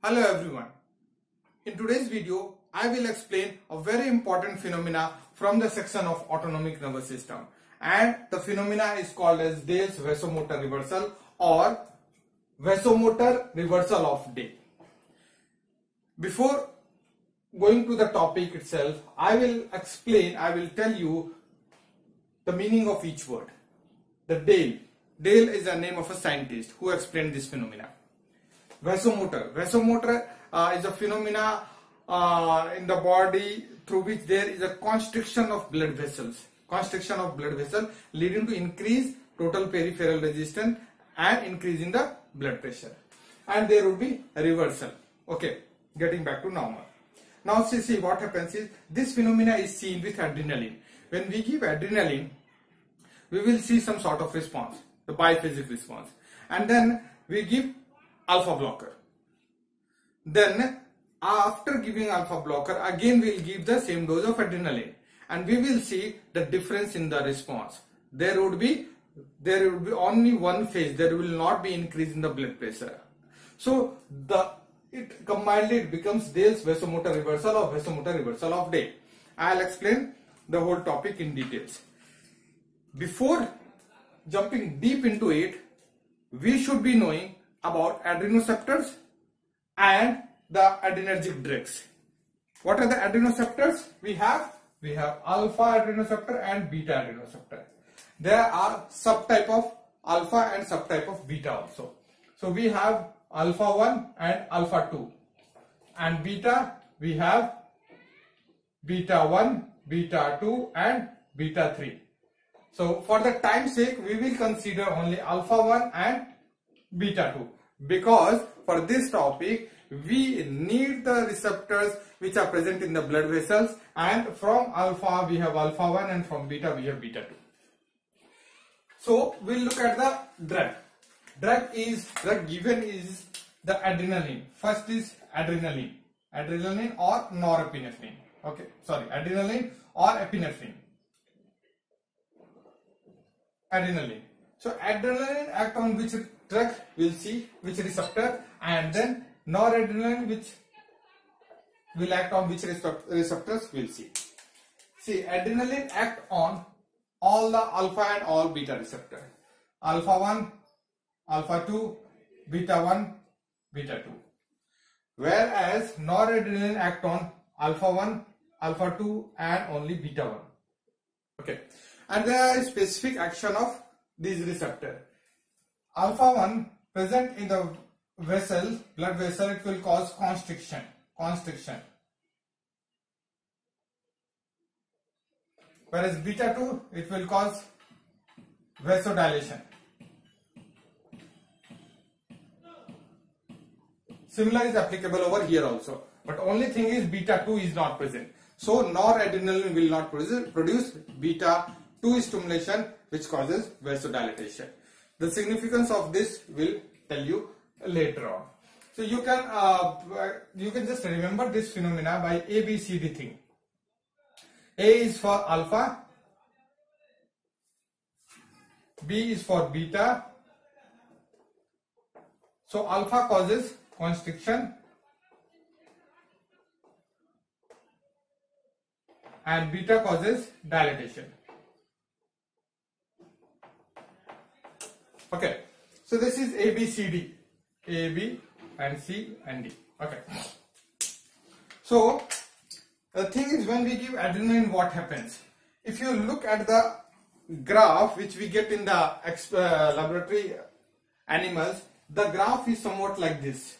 Hello everyone. In today's video, I will explain a very important phenomena from the section of autonomic nervous system and the phenomena is called as Dale's vasomotor reversal or vasomotor reversal of Dale. Before going to the topic itself, I will explain, I will tell you the meaning of each word. The Dale. Dale is the name of a scientist who explained this phenomena. Vasomotor. Vasomotor uh, is a phenomena uh, in the body through which there is a constriction of blood vessels. Constriction of blood vessel leading to increase total peripheral resistance and increase in the blood pressure. And there would be reversal. Okay, getting back to normal. Now see, see what happens is this phenomena is seen with adrenaline. When we give adrenaline, we will see some sort of response, the biphasic response. And then we give alpha blocker. Then after giving alpha blocker, again we will give the same dose of adrenaline and we will see the difference in the response. There would be there will be only one phase, there will not be increase in the blood pressure. So the it combinedly it becomes Dale's vasomotor reversal or vasomotor reversal of Dale. I'll explain the whole topic in details. Before jumping deep into it, we should be knowing about adrenoceptors and the adrenergic drugs. What are the adrenoceptors? We have we have alpha adrenoceptor and beta adrenoceptor. There are subtype of alpha and subtype of beta also. So we have alpha 1 and alpha 2 and beta we have beta 1, beta 2 and beta 3. So for the time sake we will consider only alpha 1 and beta 2 because for this topic we need the receptors which are present in the blood vessels and from alpha we have alpha 1 and from beta we have beta 2. So we'll look at the drug. Drug is drug given is the adrenaline. First is adrenaline. Adrenaline or norepinephrine. Okay, sorry, adrenaline or epinephrine. Adrenaline. So adrenaline act on which drug we'll see which receptor and then noradrenaline which will act on which receptors we'll see. See adrenaline act on all the alpha and all beta receptor. Alpha 1, alpha 2, beta 1, beta 2. Whereas noradrenaline act on alpha 1, alpha 2 and only beta 1. Okay. And there is specific action of these receptor. Alpha 1 present in the vessel, blood vessel, it will cause constriction. Constriction. Whereas beta 2, it will cause vasodilation. Similar is applicable over here also. But only thing is beta 2 is not present. So noradrenaline will not produce, produce beta 2 stimulation which causes vasodilatation. The significance of this will tell you later on. So you can uh, you can just remember this phenomena by ABCD thing. A is for alpha, B is for beta. So alpha causes constriction and beta causes dilatation. Okay, so this is A, B, C, D, A, B and C and D. Okay. So the thing is when we give adrenaline what happens? If you look at the graph which we get in the uh, laboratory animals, the graph is somewhat like this.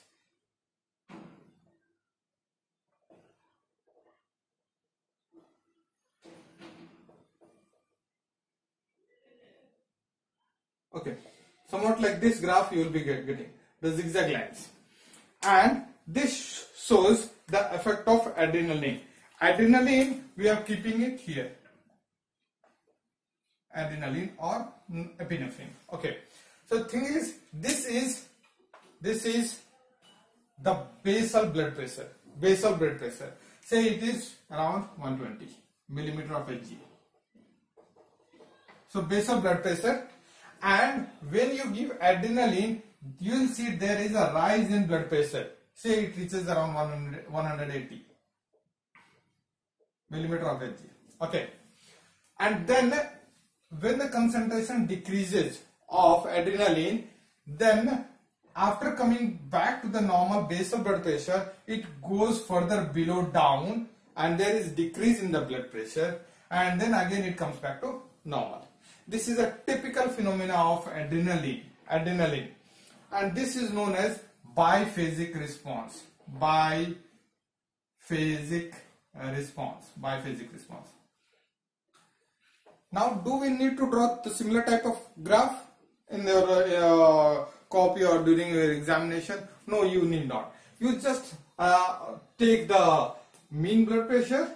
Okay, somewhat like this graph you will be getting the zigzag lines. And this shows the effect of adrenaline. Adrenaline we are keeping it here. Adrenaline or epinephrine. Okay. So thing is this is this is the basal blood pressure basal blood pressure. Say it is around 120 millimeter of Hg so basal blood pressure and when you give adrenaline you will see there is a rise in blood pressure say it reaches around 100, 180 millimeter of Hg. Okay. And then when the concentration decreases of adrenaline, then after coming back to the normal base of blood pressure, it goes further below down and there is decrease in the blood pressure and then again it comes back to normal. This is a typical phenomena of adrenaline, adrenaline and this is known as biphasic response, biphasic uh, response, biphasic response. Now do we need to draw the similar type of graph in your uh, copy or during your examination? No, you need not. You just uh, take the mean blood pressure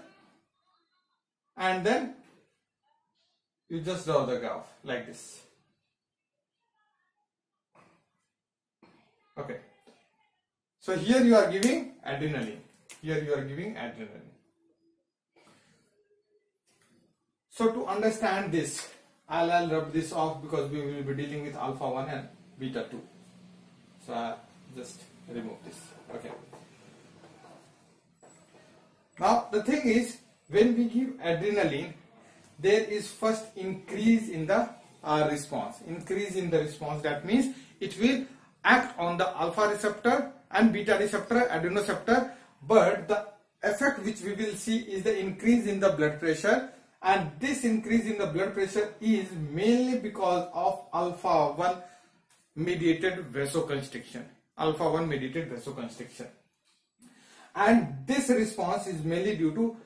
and then you just draw the graph like this. Okay. So here you are giving adrenaline. Here you are giving adrenaline. So to understand this, I'll, I'll rub this off because we will be dealing with alpha 1 and beta 2. So I'll just remove this. Okay. Now the thing is, when we give adrenaline, there is first increase in the uh, response. Increase in the response. That means it will act on the alpha receptor and beta receptor, adrenoceptor. But the effect which we will see is the increase in the blood pressure and this increase in the blood pressure is mainly because of alpha 1 mediated vasoconstriction alpha 1 mediated vasoconstriction and this response is mainly due to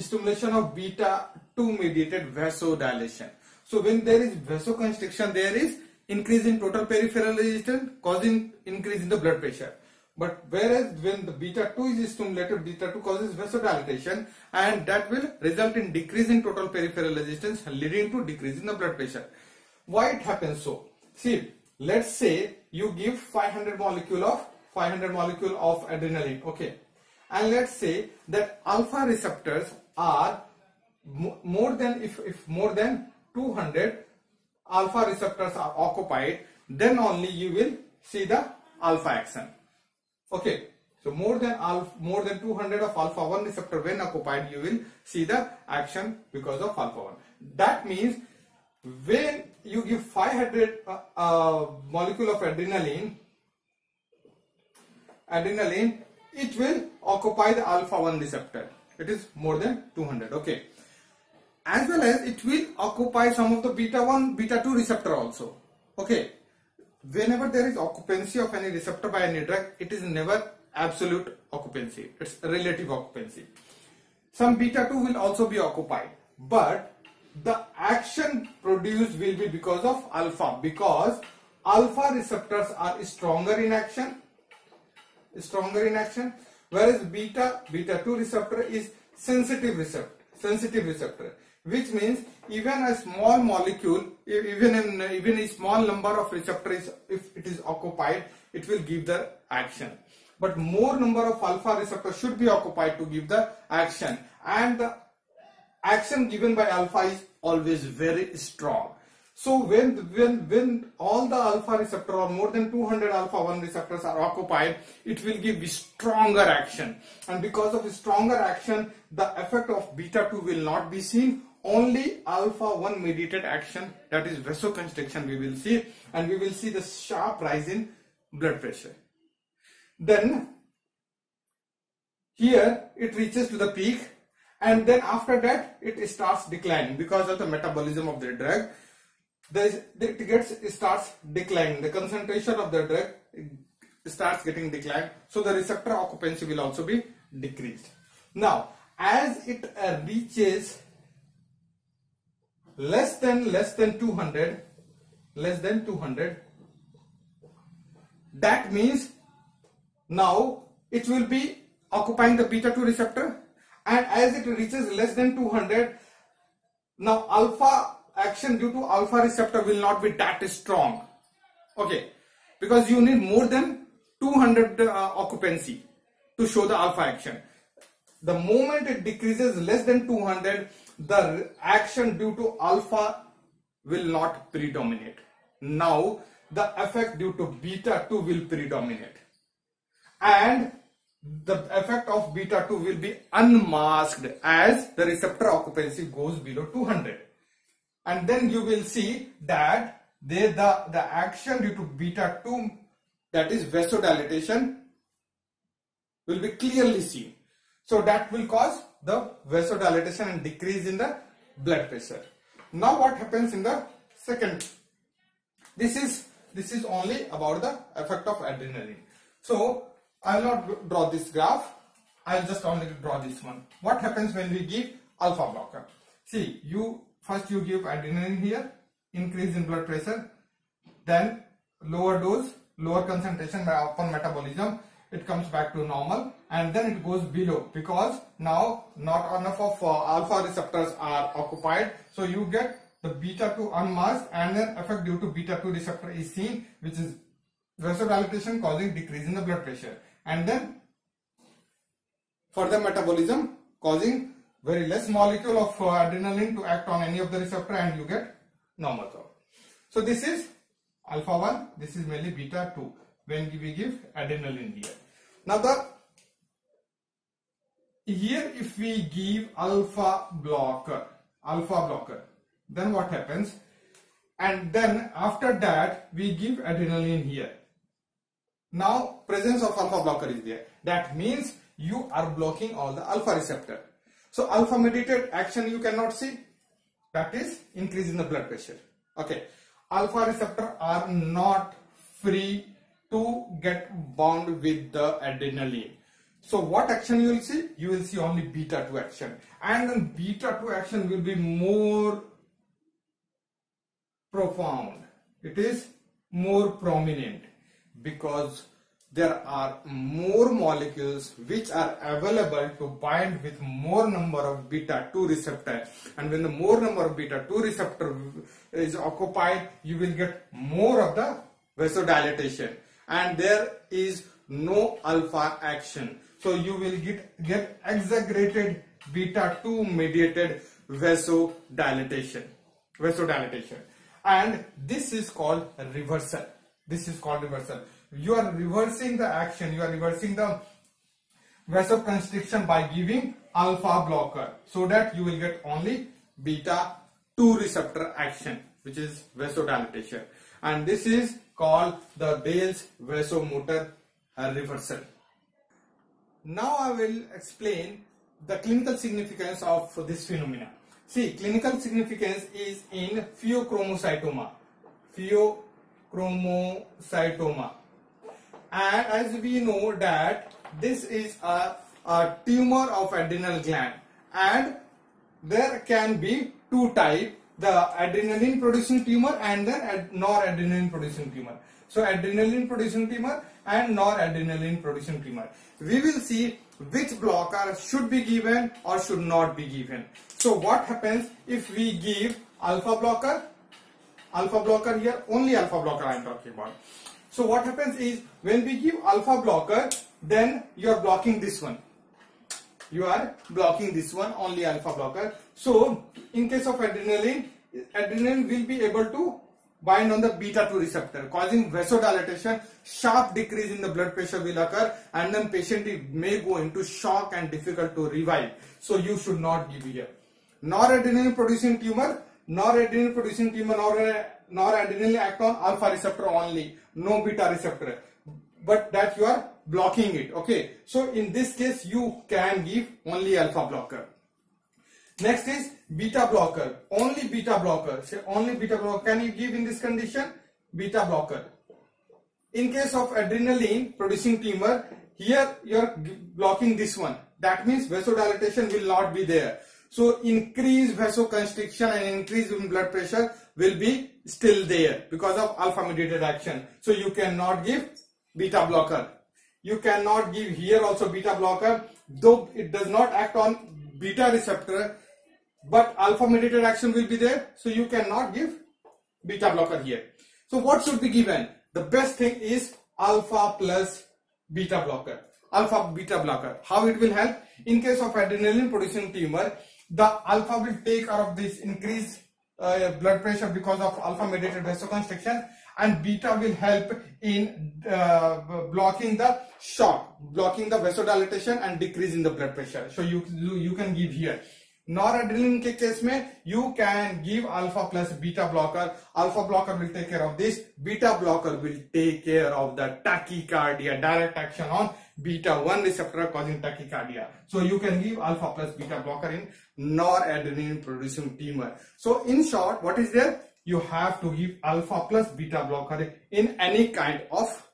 stimulation of beta 2 mediated vasodilation so when there is vasoconstriction there is increase in total peripheral resistance causing increase in the blood pressure but whereas when the beta 2 is stimulated, beta 2 causes vasodilatation and that will result in decrease in total peripheral resistance leading to decrease in the blood pressure. Why it happens so? See, let's say you give 500 molecule of 500 molecule of adrenaline, okay. And let's say that alpha receptors are more than if, if more than 200 alpha receptors are occupied, then only you will see the alpha action Okay, so more than alpha, more than 200 of alpha 1 receptor when occupied, you will see the action because of alpha 1. That means when you give 500 uh, uh, molecule of adrenaline, adrenaline, it will occupy the alpha 1 receptor. It is more than 200. Okay. As well as it will occupy some of the beta 1, beta 2 receptor also. Okay whenever there is occupancy of any receptor by any drug, it is never absolute occupancy. It's relative occupancy. Some beta 2 will also be occupied, but the action produced will be because of alpha because alpha receptors are stronger in action stronger in action whereas beta beta 2 receptor is sensitive receptor sensitive receptor which means even a small molecule, even in even a small number of receptors, if it is occupied, it will give the action. But more number of alpha receptors should be occupied to give the action, and the action given by alpha is always very strong. So when when when all the alpha receptor or more than 200 alpha 1 receptors are occupied, it will give stronger action, and because of stronger action, the effect of beta 2 will not be seen only alpha 1 mediated action that is vasoconstriction we will see and we will see the sharp rise in blood pressure. Then here it reaches to the peak and then after that it starts declining because of the metabolism of the drug. It gets starts declining. The concentration of the drug starts getting declined. So the receptor occupancy will also be decreased. Now as it uh, reaches less than less than 200 less than 200 that means now it will be occupying the beta 2 receptor and as it reaches less than 200 now alpha action due to alpha receptor will not be that strong okay because you need more than 200 uh, occupancy to show the alpha action the moment it decreases less than 200 the action due to alpha will not predominate. Now the effect due to beta 2 will predominate. and the effect of beta 2 will be unmasked as the receptor occupancy goes below 200 and then you will see that they, the, the action due to beta 2 that is vasodilatation will be clearly seen. So that will cause the vasodilatation and decrease in the blood pressure. Now what happens in the second? This is this is only about the effect of adrenaline. So I will not draw this graph. I will just only draw this one. What happens when we give alpha blocker? See, you first you give adrenaline here, increase in blood pressure, then lower dose, lower concentration by upon metabolism, it comes back to normal and then it goes below because now not enough of uh, alpha receptors are occupied. So you get the beta 2 unmasked and then effect due to beta 2 receptor is seen which is vasodilatation causing decrease in the blood pressure and then further metabolism causing very less molecule of uh, adrenaline to act on any of the receptor and you get normal curve. So this is alpha 1, this is mainly beta 2 when we give adrenaline here. Now the here if we give alpha blocker, alpha blocker, then what happens? And then after that we give adrenaline here. Now presence of alpha blocker is there. That means you are blocking all the alpha receptor. So alpha mediated action you cannot see. That is increase in the blood pressure. Okay. Alpha receptor are not free to get bound with the adrenaline. So what action you will see? You will see only beta 2 action. And then beta 2 action will be more profound. It is more prominent because there are more molecules which are available to bind with more number of beta 2 receptor. And when the more number of beta 2 receptor is occupied you will get more of the vasodilatation and there is no alpha action. So you will get get exaggerated beta 2 mediated vasodilatation vasodilatation and this is called reversal. This is called reversal you are reversing the action you are reversing the vasoconstriction by giving alpha blocker so that you will get only beta 2 receptor action which is vasodilatation and this is called the Dale's vasomotor uh, reversal. Now I will explain the clinical significance of this phenomena. See, clinical significance is in pheochromocytoma. Pheochromocytoma and as we know that this is a, a tumor of adrenal gland. And there can be two type the adrenaline producing tumor and then ad noradrenaline producing tumor. So adrenaline producing tumor and noradrenaline producing tumor. We will see which blocker should be given or should not be given. So what happens if we give alpha blocker? Alpha blocker here only alpha blocker i am talking about so what happens is when we give alpha blocker, then you are blocking this one. You are blocking this one, only alpha blocker. So in case of adrenaline, adrenaline will be able to bind on the beta 2 receptor causing vasodilatation sharp decrease in the blood pressure will occur and then patient may go into shock and difficult to revive so you should not give here noradrenaline producing tumor noradrenaline producing tumor nor noradrenaline act on alpha receptor only no beta receptor. But that you are blocking it okay? So in this case you can give only alpha blocker. Next is beta blocker. Only beta blocker. Say only beta blocker. Can you give in this condition? Beta blocker. In case of adrenaline producing tumor here you are blocking this one. That means vasodilatation will not be there so increased vasoconstriction and increase in blood pressure will be still there because of alpha mediated action. So you cannot give beta blocker. You cannot give here also beta blocker though it does not act on beta receptor but alpha mediated action will be there. So you cannot give beta blocker here. So what should be given? The best thing is alpha plus beta blocker. Alpha beta blocker. How it will help? In case of adrenaline producing tumor, the alpha will take care of this increase uh, blood pressure because of alpha mediated vasoconstriction and beta will help in uh, blocking the shock, blocking the vasodilatation and decreasing the blood pressure. So you, you can give here. Noradrenaline के you can give alpha plus beta blocker. Alpha blocker will take care of this. Beta blocker will take care of the tachycardia. Direct action on beta 1 receptor causing tachycardia. So you can give alpha plus beta blocker in noradrenaline producing tumor. So in short, what is there? You have to give alpha plus beta blocker in any kind of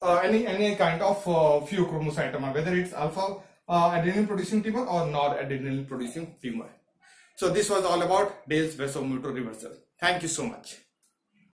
uh, any any kind of uh, pheochromocytoma, whether it's alpha uh, adrenaline producing tumor or noradrenaline producing tumor. So this was all about Dale's vasomotor reversal. Thank you so much.